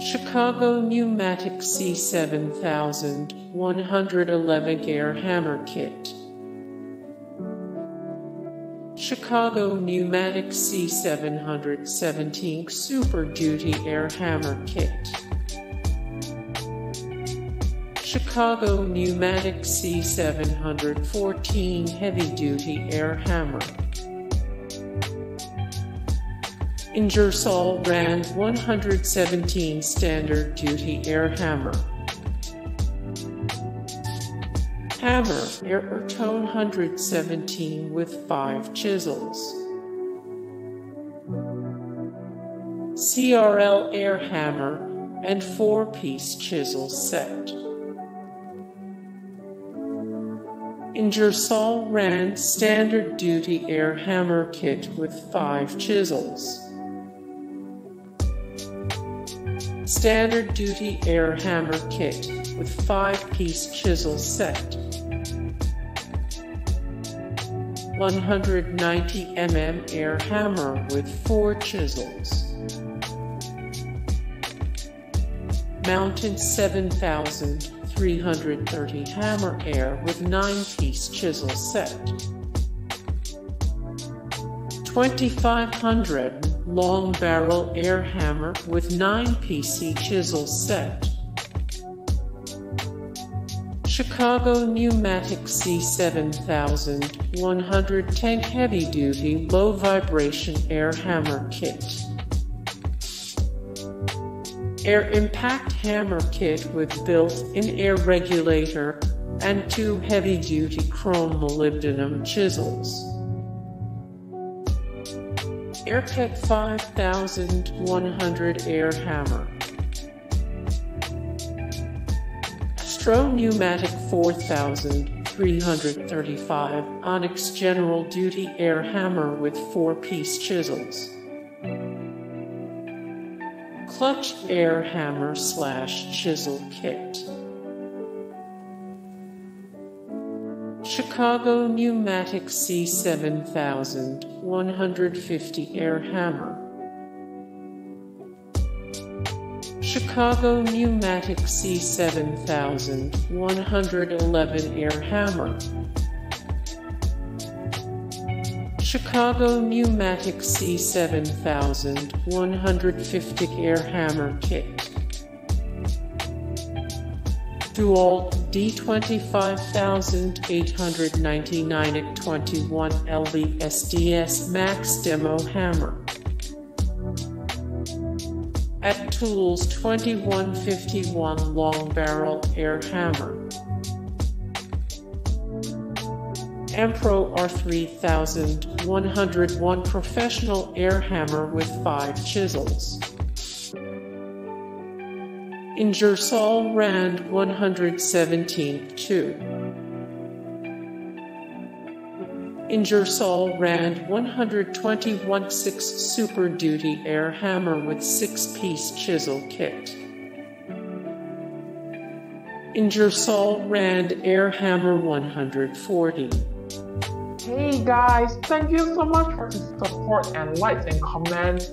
Chicago Pneumatic C7000 111 Air Hammer Kit. Chicago Pneumatic C717 Super Duty Air Hammer Kit. Chicago Pneumatic C714 Heavy Duty Air Hammer. Ingersoll Rand 117 Standard Duty Air Hammer. Hammer Air Tone 117 with 5 chisels. CRL Air Hammer and 4-piece chisel set. Ingersoll Rand Standard Duty Air Hammer Kit with 5 chisels. Standard Duty Air Hammer Kit with 5-piece chisel set. 190 mm air hammer with 4 chisels. Mountain 7330 hammer air with 9-piece chisel set. 2500 long barrel air hammer with 9 PC chisel set. Chicago Pneumatic C7000 100 tank heavy duty low vibration air hammer kit. Air impact hammer kit with built-in air regulator and two heavy duty chrome molybdenum chisels. Aircat 5100 Air Hammer. Astro Pneumatic 4335 Onyx General Duty Air Hammer with 4-piece chisels. Clutch Air Hammer slash Chisel Kit. Chicago Pneumatic C7000 150 Air Hammer. Chicago Pneumatic C7000 111 Air Hammer. Chicago Pneumatic C7000 150 Air Hammer Kit. DeWalt D25899 at 21 LV SDS Max Demo Hammer. ATD Tools 2151 Long Barrel Air Hammer. Ampro AR3101 Professional Air Hammer with 5 chisels. Ingersoll Rand 117 2. Ingersoll Rand 121 6 Super Duty Air Hammer with 6-piece chisel kit. Ingersoll Rand Air Hammer 140. Hey guys, thank you so much for the support and likes and comments